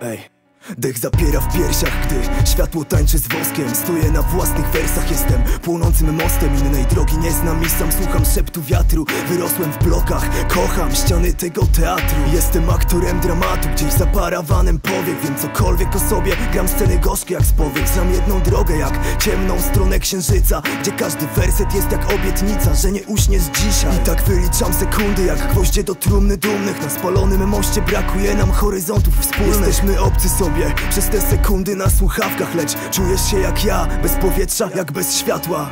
Hey. Dech zapiera w piersiach, gdy światło tańczy z woskiem. Stoję na własnych wersach, jestem płonącym mostem Innej drogi. Nie znam i sam słucham szeptu wiatru. Wyrosłem w blokach, kocham ściany tego teatru. Jestem aktorem dramatu, gdzieś za parawanem powiek. Wiem cokolwiek o sobie, gram sceny gorzkie jak spowiedź Znam jedną drogę jak ciemną stronę księżyca Gdzie każdy werset jest jak obietnica, że nie uśniesz dzisiaj. I tak wyliczam sekundy jak gwoździe do trumny dumnych. Na spalonym moście brakuje nam horyzontów wspólnych. Jesteśmy obcy sobie sobie. Przez te sekundy na słuchawkach Lecz czujesz się jak ja, bez powietrza, jak bez światła